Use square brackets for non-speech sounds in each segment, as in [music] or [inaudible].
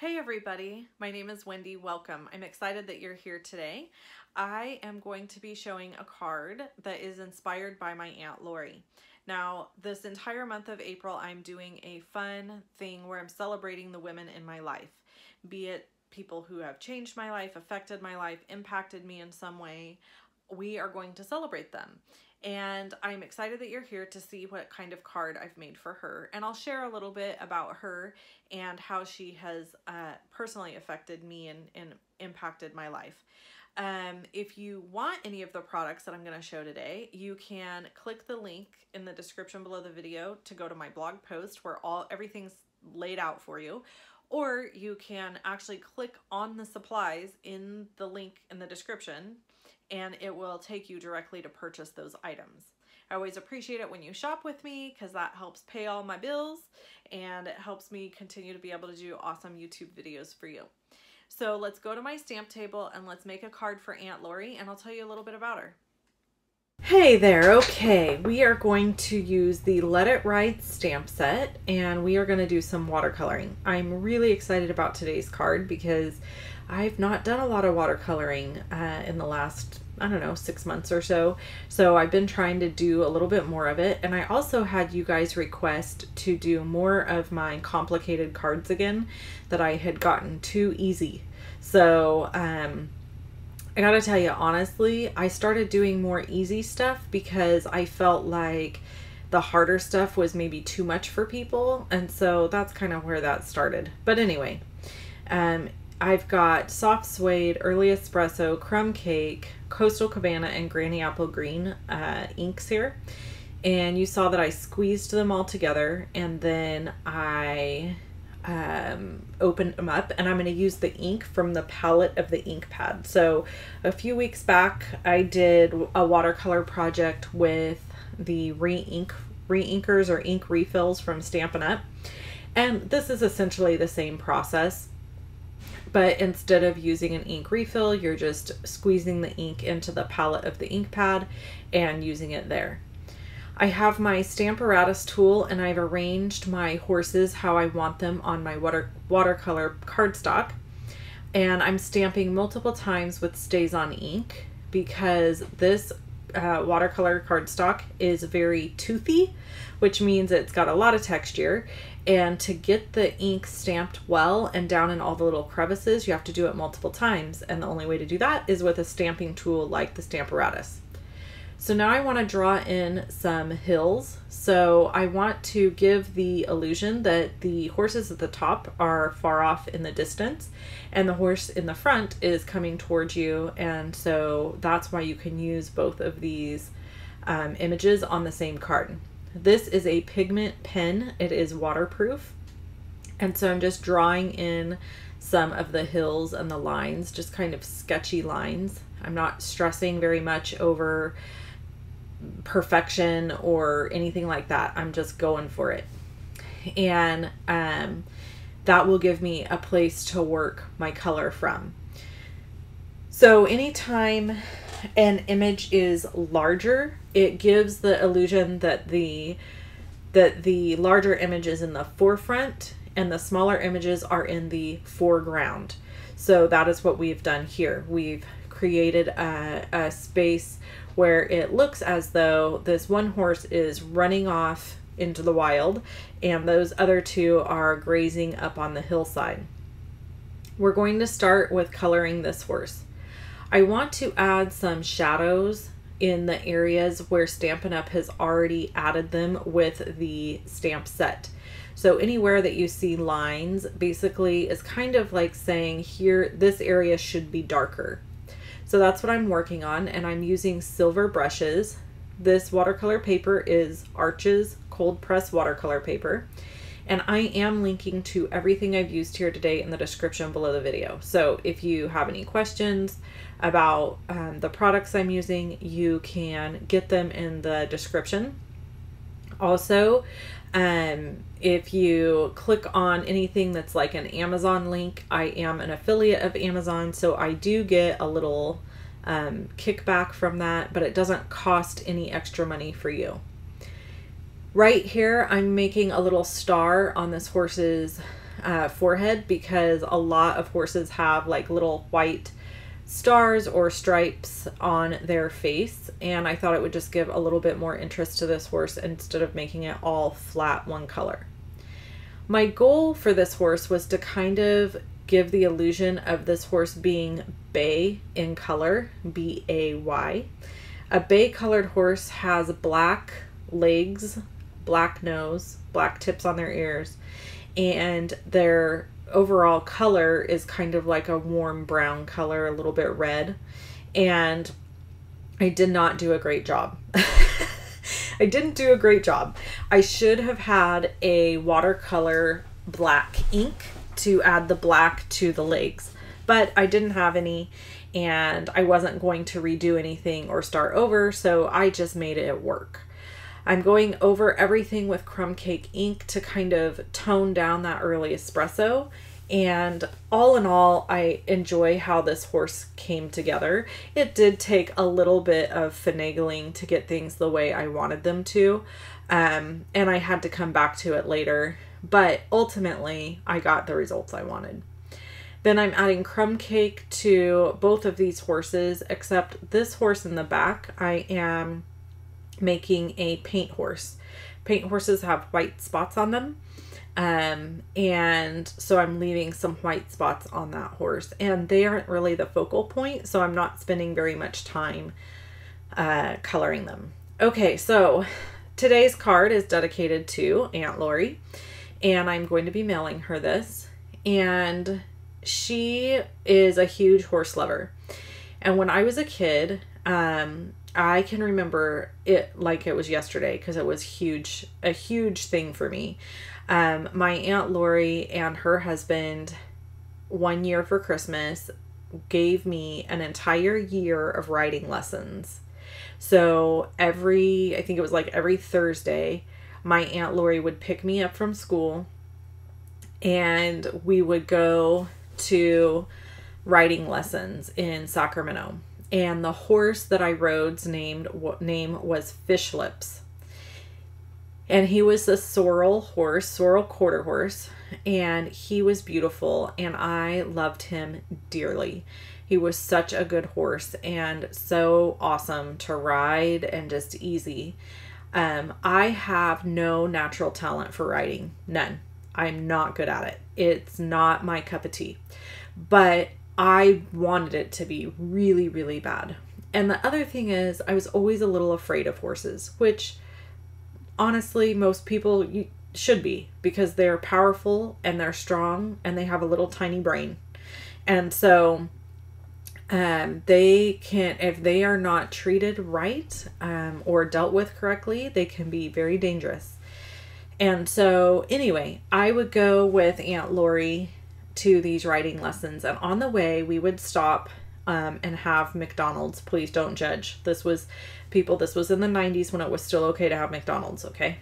Hey everybody, my name is Wendy. Welcome. I'm excited that you're here today. I am going to be showing a card that is inspired by my Aunt Lori. Now, this entire month of April, I'm doing a fun thing where I'm celebrating the women in my life, be it people who have changed my life, affected my life, impacted me in some way. We are going to celebrate them and I'm excited that you're here to see what kind of card I've made for her. And I'll share a little bit about her and how she has uh, personally affected me and, and impacted my life. Um, if you want any of the products that I'm going to show today, you can click the link in the description below the video to go to my blog post where all everything's laid out for you. Or you can actually click on the supplies in the link in the description and it will take you directly to purchase those items. I always appreciate it when you shop with me because that helps pay all my bills and it helps me continue to be able to do awesome YouTube videos for you. So let's go to my stamp table and let's make a card for Aunt Lori and I'll tell you a little bit about her. Hey there, okay, we are going to use the Let It Ride stamp set and we are going to do some watercoloring. I'm really excited about today's card because I've not done a lot of watercoloring uh, in the last, I don't know, six months or so. So I've been trying to do a little bit more of it. And I also had you guys request to do more of my complicated cards again that I had gotten too easy. So, um, I gotta tell you, honestly, I started doing more easy stuff because I felt like the harder stuff was maybe too much for people. And so that's kind of where that started. But anyway, um, I've got soft suede, early espresso, crumb cake, coastal cabana, and granny apple green uh, inks here. And you saw that I squeezed them all together and then I um, opened them up and I'm going to use the ink from the palette of the ink pad. So a few weeks back I did a watercolor project with the re-ink re-inkers or ink refills from Stampin' Up. And this is essentially the same process but instead of using an ink refill, you're just squeezing the ink into the palette of the ink pad and using it there. I have my Stamparatus tool and I've arranged my horses how I want them on my water watercolor cardstock. And I'm stamping multiple times with StazOn ink because this uh, watercolor cardstock is very toothy, which means it's got a lot of texture and to get the ink stamped well and down in all the little crevices, you have to do it multiple times. And the only way to do that is with a stamping tool like the Stamparatus. So now I want to draw in some hills. So I want to give the illusion that the horses at the top are far off in the distance and the horse in the front is coming towards you. And so that's why you can use both of these um, images on the same card. This is a pigment pen. It is waterproof. And so I'm just drawing in some of the hills and the lines, just kind of sketchy lines. I'm not stressing very much over perfection or anything like that. I'm just going for it. And um, that will give me a place to work my color from. So anytime an image is larger, it gives the illusion that the that the larger image is in the forefront and the smaller images are in the foreground. So that is what we've done here. We've created a, a space where it looks as though this one horse is running off into the wild and those other two are grazing up on the hillside. We're going to start with coloring this horse. I want to add some shadows in the areas where Stampin' Up! has already added them with the stamp set. So anywhere that you see lines basically is kind of like saying here, this area should be darker. So that's what I'm working on and I'm using silver brushes. This watercolor paper is Arches cold press watercolor paper. And I am linking to everything I've used here today in the description below the video. So if you have any questions about um, the products I'm using, you can get them in the description. Also, um, if you click on anything that's like an Amazon link, I am an affiliate of Amazon, so I do get a little um, kickback from that, but it doesn't cost any extra money for you. Right here, I'm making a little star on this horse's uh, forehead because a lot of horses have like little white stars or stripes on their face and I thought it would just give a little bit more interest to this horse instead of making it all flat one color. My goal for this horse was to kind of give the illusion of this horse being bay in color, B-A-Y. A bay colored horse has black legs, black nose, black tips on their ears, and their overall color is kind of like a warm brown color, a little bit red. And I did not do a great job. [laughs] I didn't do a great job. I should have had a watercolor black ink to add the black to the legs, but I didn't have any and I wasn't going to redo anything or start over, so I just made it work. I'm going over everything with crumb cake ink to kind of tone down that early espresso. And all in all, I enjoy how this horse came together. It did take a little bit of finagling to get things the way I wanted them to. Um, and I had to come back to it later. But ultimately, I got the results I wanted. Then I'm adding crumb cake to both of these horses, except this horse in the back, I am making a paint horse. Paint horses have white spots on them. Um, and so I'm leaving some white spots on that horse and they aren't really the focal point. So I'm not spending very much time, uh, coloring them. Okay. So today's card is dedicated to Aunt Lori and I'm going to be mailing her this and she is a huge horse lover. And when I was a kid, um, I can remember it like it was yesterday because it was huge, a huge thing for me. Um, my Aunt Lori and her husband, one year for Christmas, gave me an entire year of writing lessons. So every, I think it was like every Thursday, my Aunt Lori would pick me up from school and we would go to writing lessons in Sacramento and the horse that I rode's named name was Fish Lips. And he was a sorrel horse, sorrel quarter horse, and he was beautiful and I loved him dearly. He was such a good horse and so awesome to ride and just easy. Um, I have no natural talent for riding, none. I'm not good at it. It's not my cup of tea. But I wanted it to be really, really bad. And the other thing is, I was always a little afraid of horses, which honestly, most people should be because they're powerful and they're strong and they have a little tiny brain. And so um, they can, if they are not treated right um, or dealt with correctly, they can be very dangerous. And so, anyway, I would go with Aunt Lori to these writing lessons. And on the way, we would stop um, and have McDonald's. Please don't judge. This was, people, this was in the 90s when it was still okay to have McDonald's, okay?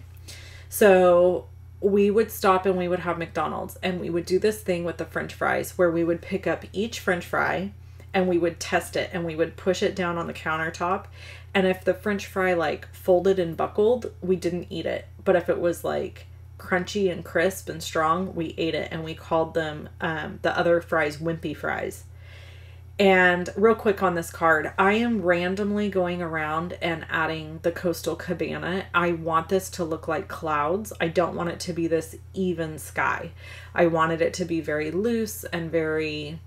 So we would stop and we would have McDonald's. And we would do this thing with the french fries where we would pick up each french fry and we would test it and we would push it down on the countertop. And if the french fry like folded and buckled, we didn't eat it. But if it was like, crunchy and crisp and strong, we ate it and we called them um, the other fries wimpy fries. And real quick on this card, I am randomly going around and adding the coastal cabana. I want this to look like clouds. I don't want it to be this even sky. I wanted it to be very loose and very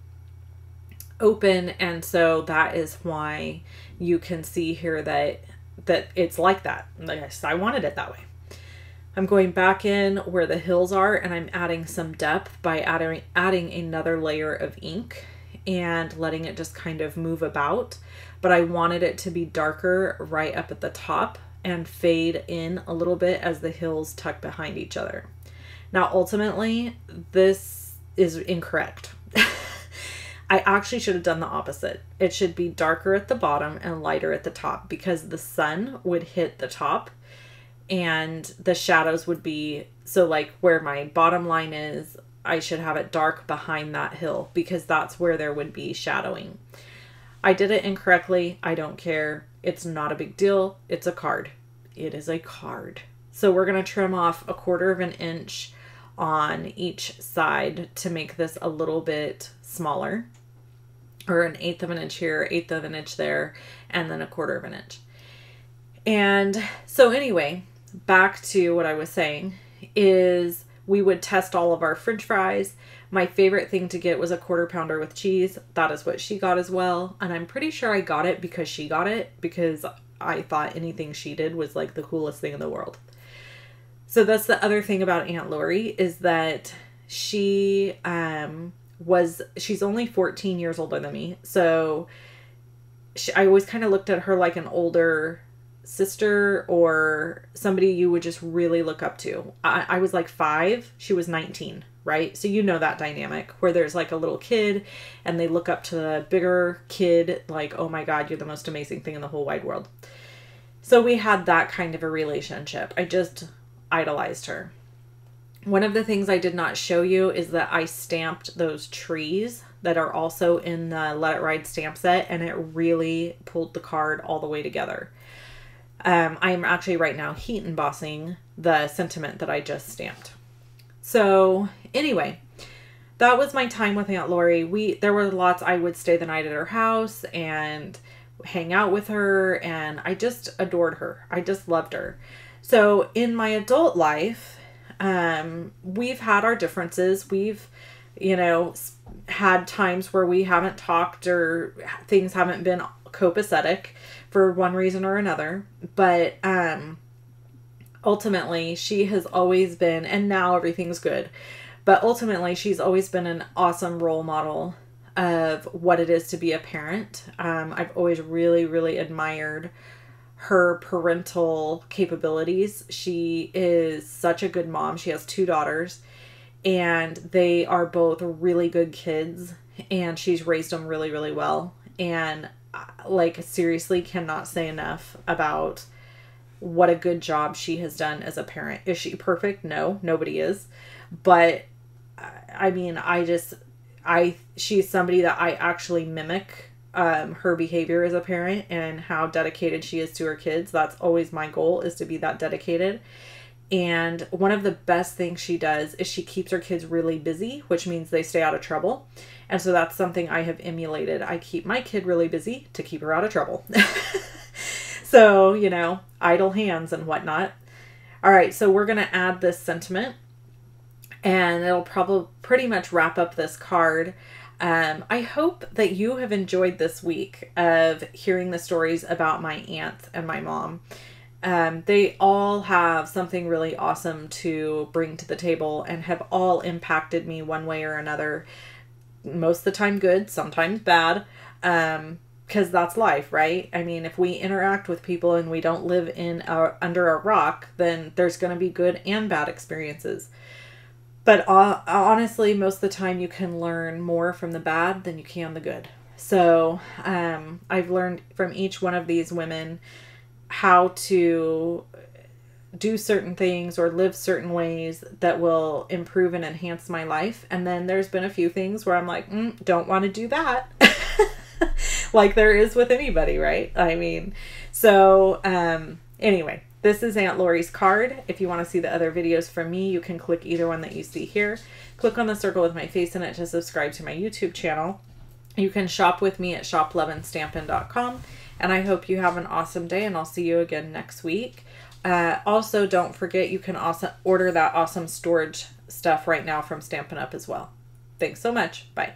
open. And so that is why you can see here that that it's like that. Yes, I wanted it that way. I'm going back in where the hills are and I'm adding some depth by adding, adding another layer of ink and letting it just kind of move about. But I wanted it to be darker right up at the top and fade in a little bit as the hills tuck behind each other. Now, ultimately, this is incorrect. [laughs] I actually should have done the opposite. It should be darker at the bottom and lighter at the top because the sun would hit the top and the shadows would be so like where my bottom line is I should have it dark behind that hill because that's where there would be shadowing. I did it incorrectly. I don't care. It's not a big deal. It's a card. It is a card. So we're going to trim off a quarter of an inch on each side to make this a little bit smaller or an eighth of an inch here, eighth of an inch there, and then a quarter of an inch. And so, anyway, back to what I was saying is we would test all of our french fries. My favorite thing to get was a quarter pounder with cheese. That is what she got as well. And I'm pretty sure I got it because she got it because I thought anything she did was like the coolest thing in the world. So that's the other thing about Aunt Lori is that she um was she's only 14 years older than me. So she, I always kind of looked at her like an older sister or somebody you would just really look up to. I, I was like five, she was 19, right? So you know that dynamic where there's like a little kid and they look up to the bigger kid, like, oh my God, you're the most amazing thing in the whole wide world. So we had that kind of a relationship. I just idolized her. One of the things I did not show you is that I stamped those trees that are also in the Let It Ride stamp set, and it really pulled the card all the way together. Um, I'm actually right now heat embossing the sentiment that I just stamped. So anyway, that was my time with Aunt Lori. We there were lots I would stay the night at her house and hang out with her and I just adored her. I just loved her. So in my adult life, um, we've had our differences. We've, you know, had times where we haven't talked or things haven't been copacetic for one reason or another. But um, ultimately, she has always been, and now everything's good. But ultimately, she's always been an awesome role model of what it is to be a parent. Um, I've always really, really admired her parental capabilities. She is such a good mom. She has two daughters, and they are both really good kids, and she's raised them really, really well. And like, seriously, cannot say enough about what a good job she has done as a parent. Is she perfect? No, nobody is. But I mean, I just, I, she's somebody that I actually mimic um, her behavior as a parent and how dedicated she is to her kids. That's always my goal is to be that dedicated. And one of the best things she does is she keeps her kids really busy, which means they stay out of trouble. And so that's something I have emulated. I keep my kid really busy to keep her out of trouble. [laughs] so, you know, idle hands and whatnot. All right, so we're going to add this sentiment and it'll probably pretty much wrap up this card. Um, I hope that you have enjoyed this week of hearing the stories about my aunt and my mom. Um, they all have something really awesome to bring to the table and have all impacted me one way or another. Most of the time, good, sometimes bad, because um, that's life, right? I mean, if we interact with people and we don't live in under a rock, then there's going to be good and bad experiences but uh, honestly most of the time you can learn more from the bad than you can the good so um, i've learned from each one of these women how to do certain things or live certain ways that will improve and enhance my life and then there's been a few things where i'm like mm, don't want to do that [laughs] like there is with anybody right i mean so um anyway this is Aunt Lori's card. If you want to see the other videos from me, you can click either one that you see here. Click on the circle with my face in it to subscribe to my YouTube channel. You can shop with me at shopluvinstampin.com. And I hope you have an awesome day, and I'll see you again next week. Uh, also, don't forget you can also order that awesome storage stuff right now from Stampin' Up! as well. Thanks so much. Bye.